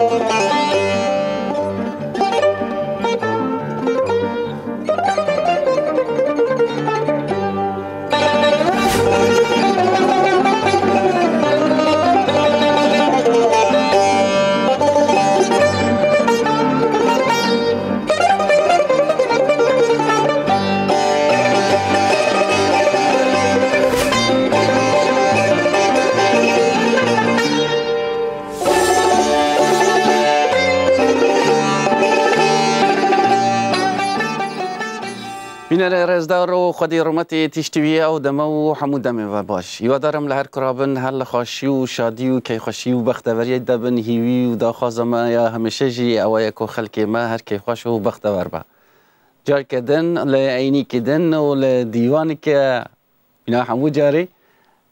Música بینەرە ڕێزدارەوە خودی ڕومەتی تیشتوی او دەمە و هەموو دەمێوە باش یوادارم لە هەر کوڕابن هەر خوشی و شادی و خوشی و بەختەوەریە دەبن هیوی و داخوازەمایە هەمیشەژی ئەوەیە ما هر هەرکەی خۆش و بەختەوەەر کدن جارکەدن لە کدن و لە دیوانێکە بنا هەموو جارێ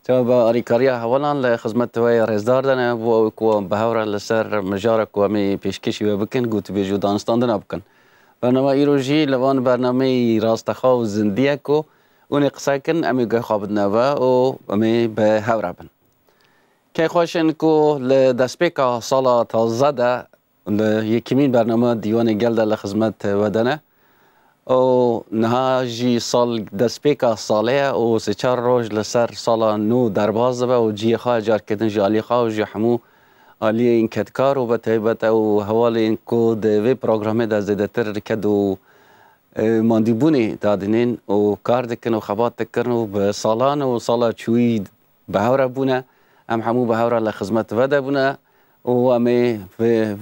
تۆ بە ئەریکاریە هەوڵان خدمت خزمەتەوەی رزدار دنه و او کو مژارە لسر پێشکەشی وێ بکەن پیشکشی و دانستاندنا بکن برنامه ای روژی لوان برنامه راستخا و زندیه کو اون قصه کن امی گه خوابد نوه و امی به هوره بن که خوشن کو لدسپیکا سال تازه ده یکمین برنامه دیوان گلده لخزمت ودنه او نه جی سال دسپیکا ساله او سه چار روز لسر سال نو درباز به او جی خواه جار کدن جالی خواه و جی همو ali enquetecar و بتایبت او حوال کو د وی پروگرام د زیاتر کد او ماندیبونی دادنین او کار دکن او خبات دکن او به سالان او سالا چوی بهوره بونه ام همو بهوره له خدمت وده بونه او امه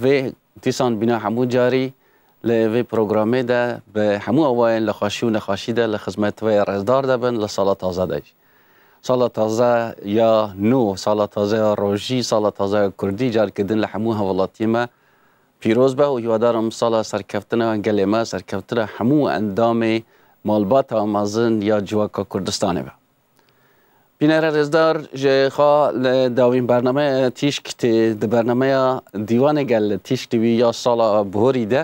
و تیسان بنا همو جاری له وی پروګرامې ده به همو اوایل له خوښي او نه خوښي ده له خدمت و رزدار ده بن له صلات آزادای ساڵە تازە یا نو ساڵە تازەیە ڕۆژی ساڵە تازای کوردی جارکردن لە هەموو هەوڵاتیمە پیرۆز بە و هیوادارم ساڵە سەرکەفتنەوە گەلێمە سەرکەوترە هەموو ئەندامی مالبات ئامازن یا جوواکە کوردستانێ بە. بینەرە ێزدار ژێخوا لە داوین بەرنمەیە تیشکتی دی بەرنمەیە دیوانە گەل لە تیشتوی یا ساڵە بهۆری دە،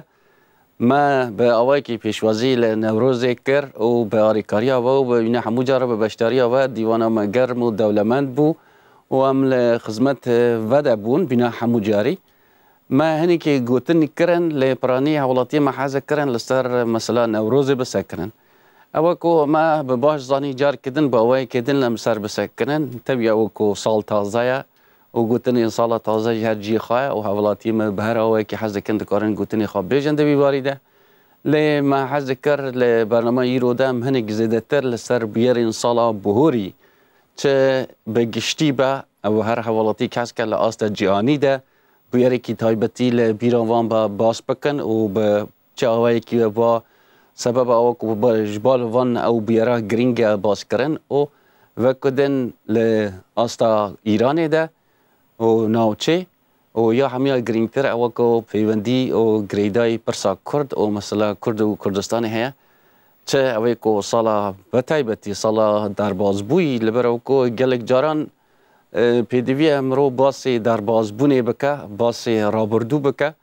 ما بە ئەوەیکی پێشوازی لە نەورۆزێک کرد و بە ئاریکاریەوە و بە وینە هەمووجارە بە بەشداریەوە دیوانەمە گەرم و دەولەمەند بوو و ئەم لە خزمەت وەدە بوون بنا هەمووجاری ما هەنێکی گوتنی کرن لە پرانی هەوڵەتی مەحازە کرن لەسەر مەسلا نەورۆزی بسەکردن. ئەوە کۆمە بە باش زانی جارکردن بە ئەوەیکردن لەم سەر بسەکردن تەبیەوە کۆ ساڵ تازایە و گوتن این سال تازه جهر جی خواه و حولاتی ما بهر آوه که حزد کند کارن گوتن خواه بیجند بی باریده لی ما حزد کر لی برنامه ایرو دم هنگ زیده تر لسر بیر این سالا بهوری چه به گشتی به او هر حوالاتی کس که لآست جیانی ده بیاری که تایبتی لبیرانوان با باس بکن و به چه آوه که با سبب او کو جبال وان او بیره گرینگ باس کرن او وکدن ل استا ایران ده او ناوچه او یا همیا گرینتر او کو پیوندی او گریدای پرسا کرد او مثلا کرد و کردستان هیا چه اوی کو سالا بتی سالا در بازبوی لبر او کو گلک جاران پیدوی امرو باسی در بازبونه بکه باسی رابردو بکه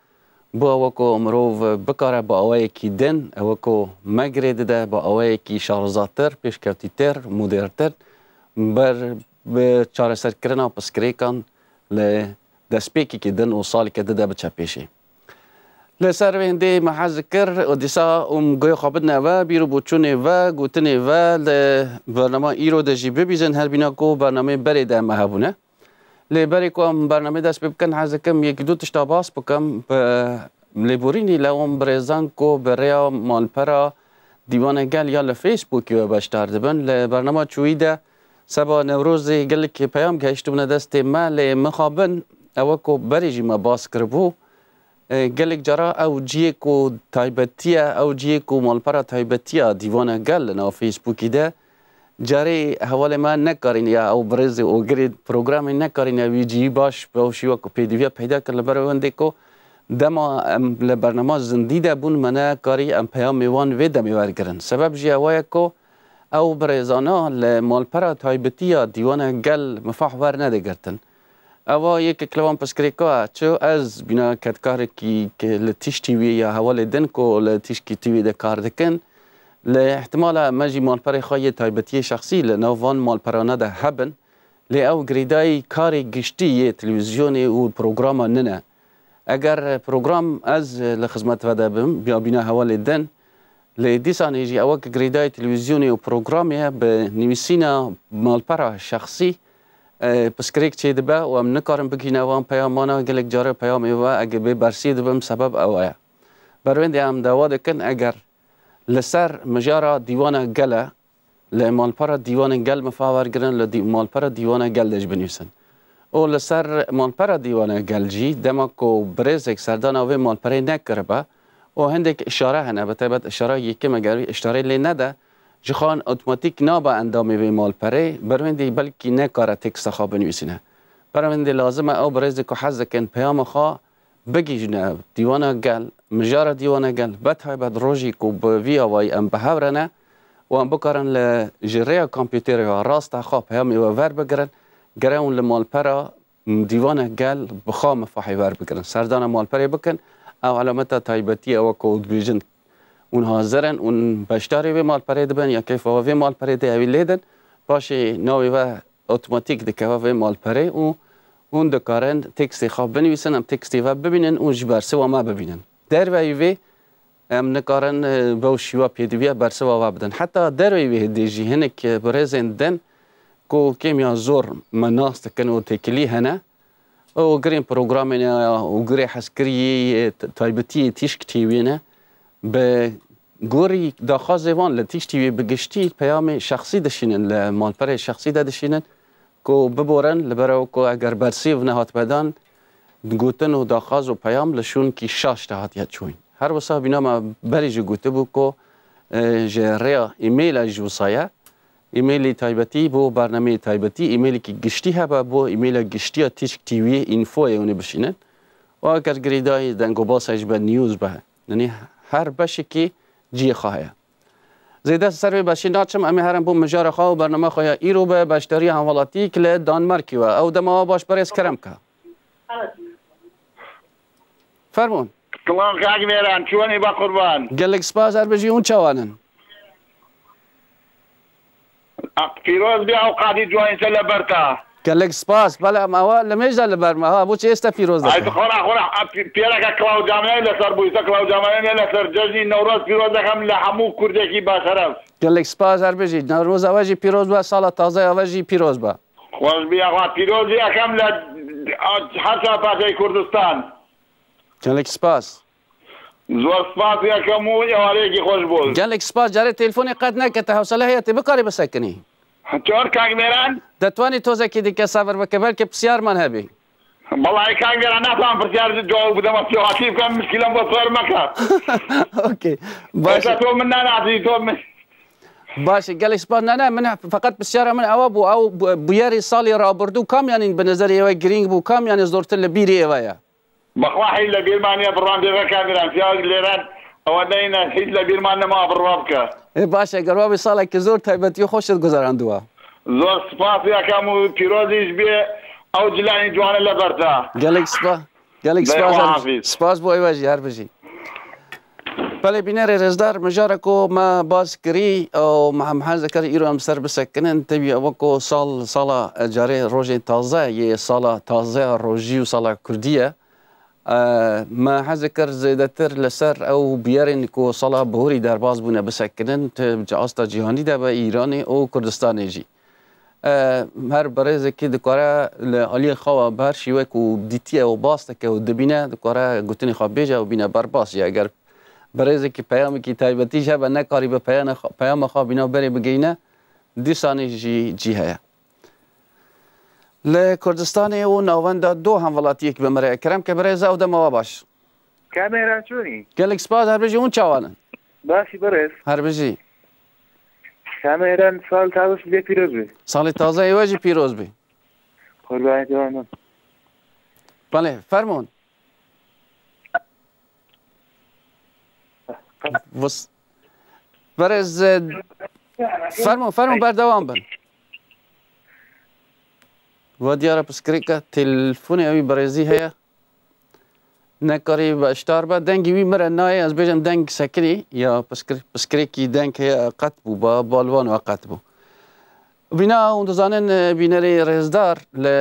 با او کو امرو بکاره با اوی کی دن او کو مگرید ده با اوی کی شارزاتر پیشکوتی تر مدرتر بر به چاره پس پسکریکان ل دەستپێکی دن و ساڵێکە دەدا بچە پێشی. لە سەروێندێ مەحەز کرد ئۆدیسا ئوم گوێ خۆبنەوە بیر و بچوونێوە گوتنێوە لە بەرنەما ئیرۆ دەژی ببیژن هەربینەکە و بەرنمەی بەرێ دامە هەبوونە. لێبەری کۆم بەرنمە دەست پێ بکەن حەزەکەم یەکی دوو تشتا باس بکەم لێبورینی لەوم برێزان کۆ بەڕێیا مالپەرە دیوانە گەل یا لە فیسبووکیوە بەشدار دەبن لە بەرنەما چویدە، سبا نوروزی گل که پیام گهشتون دست مال مخابن او کو بریجی ما باز کربو گلک جرا او جیه کو تایبتیه او جیه کو مالپرا تایبتیه دیوانه گل نا فیسبوکی ده جاری حوال ما نکارین یا او برز او گرید پروگرام نکارین یا وی جی باش او شیوا کو پیدیویا پیدا کر لبر ونده کو دما لبرنامه زندی ده بون منه کاری ام پیام میوان وی دمی ورگرن سبب جی اوایا کو او برزانا لمالپرا تایبتیا دیوان گل مفاح ور نده گرتن اوا یک کلوان پسکریکا چو از بنا کتکار کی که لتیش تیوی یا حوال دن کو لتیش کی تیوی ده کار دکن له احتمال مجی مالپر خواهی تایبتی شخصی لناوان مالپرانه ده هبن لی او گریدای کار گشتی تلویزیون و پروگرام ننه اگر پروگرام از لخدمت وده بم بیا بینا حوال دن لی دیسان هیجی اوک گریدای تلویزیونی و پروگرامی به نویسینا مالپرا شخصی پسکریک چی دبه و ام نکارم بگینه وان پیامانا گلک جاره پیامی و اگه بی برسی دبم سبب اوه بروین ام دواده کن اگر لسر مجارا دیوانه گله لی مالپرا دیوانه گل مفاور گرن لی مالپرا دیوانه گل دش بنویسن او لسر مالپرا دیوانه گل جی دما کو بریزک سردان اوه مالپره نکربه و وهندك اشاره هنا بتبت اشاره یکم مگر اشاره لی نده جخان اتوماتیک نابا اندامی به مال پره بروندی بلکی نه کار تکست خواه بنویسینه بروندی لازمه او برزی که حز کن پیام خوا بگی جنه دیوانه گل مجار دیوانه گل بد های بد روژی که به وی آوای ام بهورنه و ام بکارن لجره کامپیوتر و راست خواه پیامی و ور بگرن گره اون لمال پره دیوانه گل بخواه مفاحی ور بگرن سردان مال پره بکن او علامت تایبتی او کود بیجن اون حاضرن اون بشتاری به مال پرید بن یا کیف وی مال پرید اوی لیدن باشه نوی و اتوماتیک دکه وی مال پرده او اون دکارن تکستی خواب بنویسن هم تکستی و ببینن اون برسه و ما ببینن در وی ام نکارن به و شیوا پیدویا برسه و بدن حتی در وی وی دیجی هنک برزندن کو کمیا زور مناست کن تکلی هنه O grem programene, o gre heskeriye taybetiye tişktiye wêne bi gorî daxwazê wan li tiştî wê bigiştî peyamê şexsî dişînin li malperê şexsî de dişînin ku biborin li ber ku eger bersêv nehat bedan gotin û daxwaz û peyam li şûnkî şaş de hatiye çûyîn. Her wisa bînama berê jî gotibû ku ji rêya îmêla jî wisaye ایمیل تایبەتی بۆ بارنمەیە تایبەتی ئیممەلێکی گشتی هەبە بۆ ئیممەلە گشتیە تیشک تیوی ئینفۆیونێ بشینن و ئەگەر گریدایی دەنگۆبا سەج بە نیوز بە ننی هەر بەشێکی جیخواهەیە زیدە سەروێ بەشی ناچم ئەمە هەرم بۆ مژارەخوا و بەرنەمە خۆیان ئیرۆ بە بەشتری هەوڵەتی لە دانمارکیوە ئەو دەمەوە باش بەڕێز کەرم کە فەرمونون. کڵان کاک نێران چوەنی بە قوربان گەلێک سپاز هەر بژی اون چاوانن. پیرۆز بێ ئەو قادی جوانسە لە بەرتا گەلێک سپاس بەڵ ئەمەوە لە مێژدا لە بەرمەها بۆچ ئێستا پیرۆز پێرەکە کلااوجاامای لەسەر بوویتە کلااوجاامانە لەسەر جەژنی نەورۆز پیرۆز دەکەم لە هەموو کوردێکی باشەرەف گەلێک سپاس هەربژی نەورۆز ئەوەژی پیرۆز بە ساڵە تازای ئەوەژی پیرۆز بە خۆش بیاخوا پیرۆزی ئەەکەم لە هەرچا پاتەی کوردستان گەلێک سپاس. زۆر سپاس یەکەم و ئێوارەیەکی خۆش بۆ گەلێک سپاس جارێت تەلفۆنی قەت نەکە تا هەوسەلە هەیە تێ بکاری بەسەکنی چۆر کاگمێران دەتوانانی تۆزێکی دیکە ساەر بکە بەلکە پرسیارمان هەبی بەڵی کاگەران ناتوان پرسیار جواب بدەمە پیاتی بکەم مشکلم بۆ سۆر مەکات باشە تۆ من ناناتی تۆ من باشە گەلی سپان نانە من فقط پرسیارە من ئەوە بوو ئەو بویاری ساڵی ڕابردوو کامیانین بەنظر ئێوە گرنگ بوو کامیانە زۆرتر لە بیری ئێوەیە بەخواحی لە ما بڕاندێرە کامیران پیاز لێران ئەوە دەینە هیچ لە بیرمان نەما بڕوا بکە باشە گەڕوابی ساڵێکی زۆر تایبەتی خۆشت گزاراندووە زۆر سپاسیەکەم و پیرۆزیش بێ ئەو جلانی جوانە سبا بەردا گەلێک سپا گەلێک سپاس بۆ ئێوەژی هەر بژی ما بینەرێ ڕێزدار مژارەکۆ ما هم ئەو محەمحەزەکەر ئیرۆ ئەم سر بسەکنن تەوی ئەوەکۆ ساڵ ساڵە جارێ ڕۆژێ تازە یێ ساڵە تازە ڕۆژی و ساڵە کوردیە ما حذكر زيدتر لسر او بيرن كو صلا بهوري درباز بونا بسكنن جاستا جهاني دا با ايراني او كردستاني جي هر برز کې د کاره ل علي خوا بهر شي وکو دتی او باسته کې او د بینه د کاره ګوتنی خو بيجه او بینه بر باس یا اگر برز کې پیام کې تایبتی شه نه کاری به پیام خو بینه بری بگینه دي سانی جی جی هيا لە کوردستانی و ناوەندا دو هەم وڵاتیەک بمەرەیە کرم کە بەێز ئەو دەمەوە باش کامێراچوونی گەلێک سپاس هەربژی اون چاوانن باشی بەڕێز هەربژی کامێران ساڵ تاش لێ پیرۆز بێ ساڵی تازە ئێوەژی پیرۆز بێ بەڵێ فەرمونون بەڕێز فەرمو فەرمو بەردەوام بن ودیارە پسکرێکە تلفۆنی ئەوی بەڕێزی هەیە نەکاری بەشتار بە دەنگی وی مرە نایە ئەس بێژم دەنگ سەکری یا پسکرێکی دەنگ هەیە قەت بوو بە باڵوان و قەت بوو. بینا و دەزانن بینەری ڕێزدار لە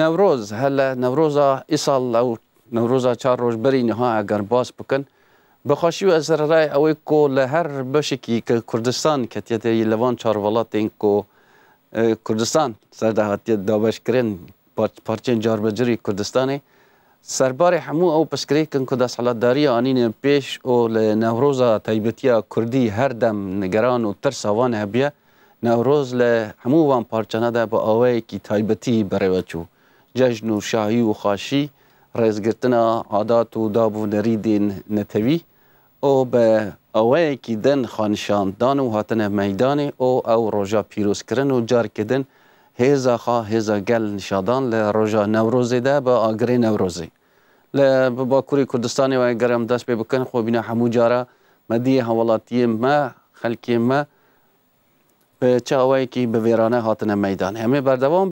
نەورۆز هە لە نەورۆزە ئیساڵ ئەو نەورۆزە چار ڕۆژ بەری نەها ئەگەر باس بکەن بەخواشی و ئەسەرڕای ئەوەی کۆ لە هەر بەشێکی کە کوردستان کەتیەتەی لەوان چارڤڵاتین کوردستان سر دهاتی دابش کرن پارچین جاربجری کوردستانی سربار همو او پسکری کن که دست حالت داری آنین پیش او نوروز تایبتی کردی هر دم نگران و ترس آوان هبیه نوروز ل همو وان پارچانه ده با آوه کی تایبتی بره چو جشن و شاهی و خاشی رزگرتنا عادات و داب و نریدین نتوی او به اوه کی دن خانشاندان و هاتن میدان او او روژا پیروز کرن و جار کدن هیزا خا هیزا گل نشادان ل روژا نوروزی ده با آگری نوروزی ل باکوری کردستانی و اگر هم دست بکن خو بینا همو جارا مدی حوالاتی ما خلکی ما به چاوی کی به ویرانه هاتن میدان همه بردوام